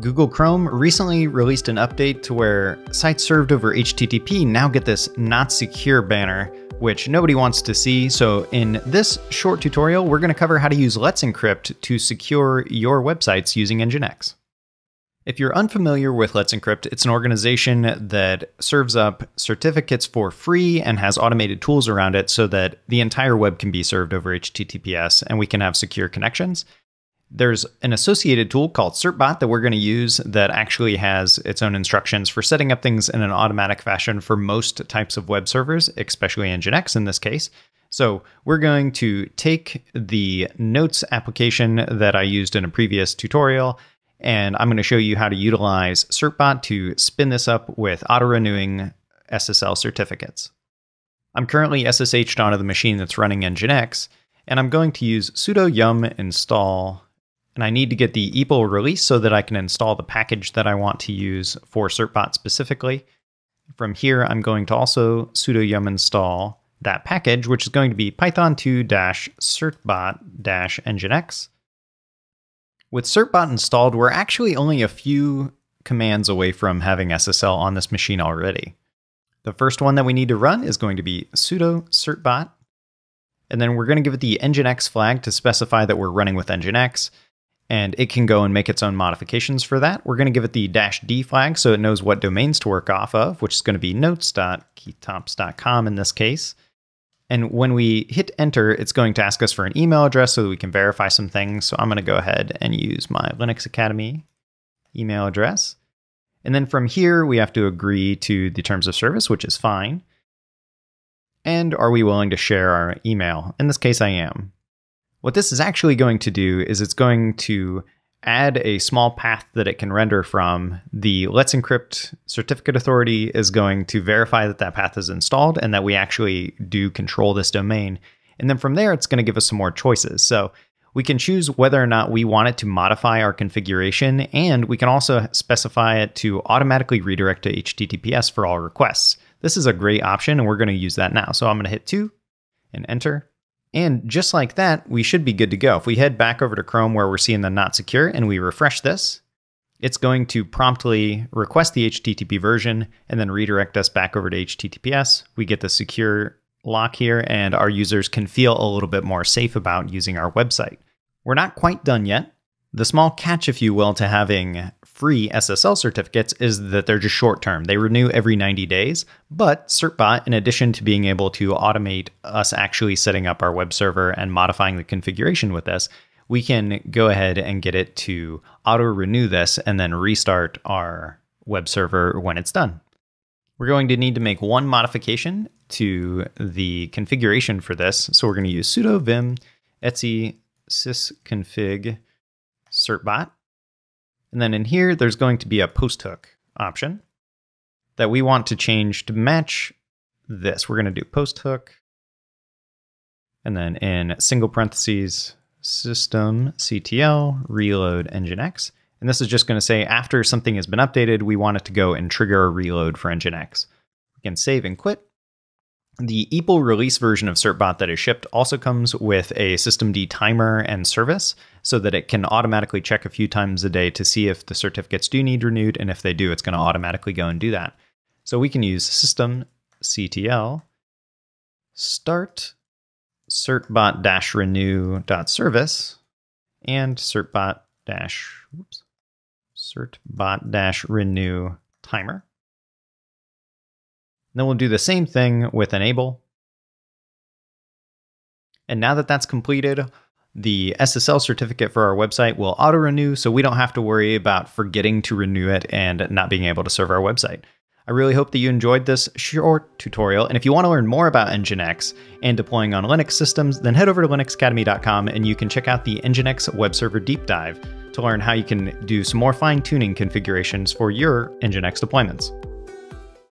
Google Chrome recently released an update to where sites served over HTTP now get this not secure banner, which nobody wants to see. So in this short tutorial, we're going to cover how to use Let's Encrypt to secure your websites using Nginx. If you're unfamiliar with Let's Encrypt, it's an organization that serves up certificates for free and has automated tools around it so that the entire web can be served over HTTPS and we can have secure connections. There's an associated tool called CertBot that we're going to use that actually has its own instructions for setting up things in an automatic fashion for most types of web servers, especially Nginx in this case. So we're going to take the notes application that I used in a previous tutorial, and I'm going to show you how to utilize CertBot to spin this up with auto-renewing SSL certificates. I'm currently SSH'd onto the machine that's running Nginx, and I'm going to use sudo yum install and I need to get the EPEL release so that I can install the package that I want to use for CertBot specifically. From here, I'm going to also sudo yum install that package, which is going to be python2-certbot-nginx. With certbot installed, we're actually only a few commands away from having SSL on this machine already. The first one that we need to run is going to be sudo certbot, and then we're going to give it the nginx flag to specify that we're running with nginx and it can go and make its own modifications for that. We're going to give it the dash D flag so it knows what domains to work off of, which is going to be notes.keytops.com in this case. And when we hit enter, it's going to ask us for an email address so that we can verify some things. So I'm going to go ahead and use my Linux Academy email address. And then from here, we have to agree to the terms of service, which is fine. And are we willing to share our email? In this case, I am. What this is actually going to do is it's going to add a small path that it can render from. The Let's Encrypt certificate authority is going to verify that that path is installed and that we actually do control this domain. And then from there, it's going to give us some more choices. So we can choose whether or not we want it to modify our configuration, and we can also specify it to automatically redirect to HTTPS for all requests. This is a great option, and we're going to use that now. So I'm going to hit 2 and enter. And just like that, we should be good to go. If we head back over to Chrome where we're seeing the not secure and we refresh this, it's going to promptly request the HTTP version and then redirect us back over to HTTPS. We get the secure lock here and our users can feel a little bit more safe about using our website. We're not quite done yet. The small catch, if you will, to having free SSL certificates is that they're just short term. They renew every 90 days. But CertBot, in addition to being able to automate us actually setting up our web server and modifying the configuration with this, we can go ahead and get it to auto renew this and then restart our web server when it's done. We're going to need to make one modification to the configuration for this. So we're going to use sudo vim etc sysconfig certbot and then in here, there's going to be a post hook option that we want to change to match this. We're going to do post hook. And then in single parentheses, systemctl reload nginx. And this is just going to say after something has been updated, we want it to go and trigger a reload for nginx. We can save and quit. The EPEL release version of CertBot that is shipped also comes with a systemd timer and service so that it can automatically check a few times a day to see if the certificates do need renewed, and if they do, it's going to automatically go and do that. So we can use systemctl start certbot-renew.service and certbot-renew timer. Then we'll do the same thing with enable. And now that that's completed, the SSL certificate for our website will auto renew, so we don't have to worry about forgetting to renew it and not being able to serve our website. I really hope that you enjoyed this short tutorial, and if you want to learn more about Nginx and deploying on Linux systems, then head over to linuxacademy.com and you can check out the Nginx web server deep dive to learn how you can do some more fine tuning configurations for your Nginx deployments.